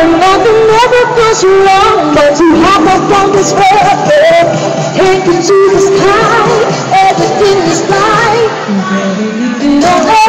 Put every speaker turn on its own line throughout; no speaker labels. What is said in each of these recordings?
and nothing ever goes wrong But you have a fun is worth it Take it to the sky Everything is fine Don't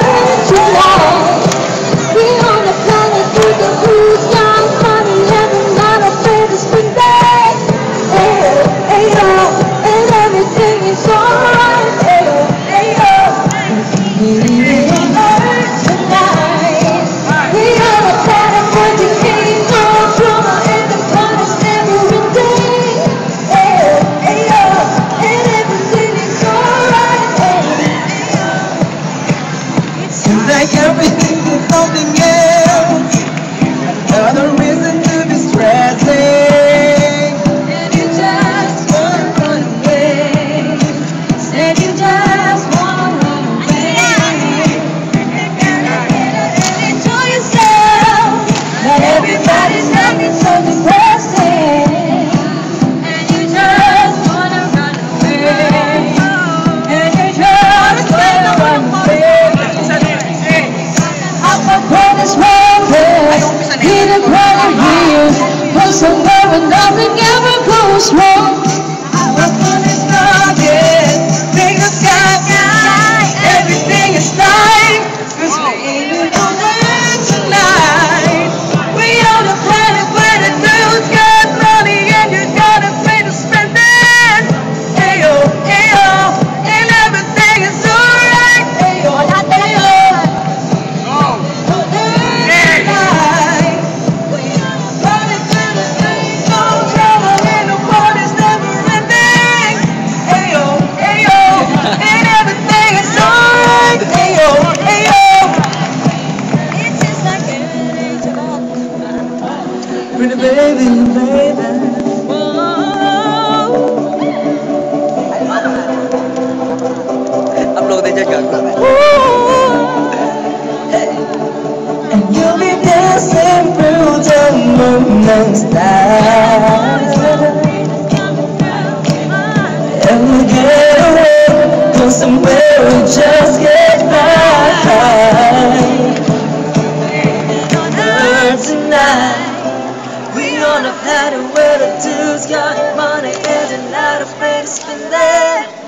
and there were nothing ever
close. baby, baby, baby.
And you'll be dancing through the moonlit stars. Dude's got money and I'm not afraid to spend it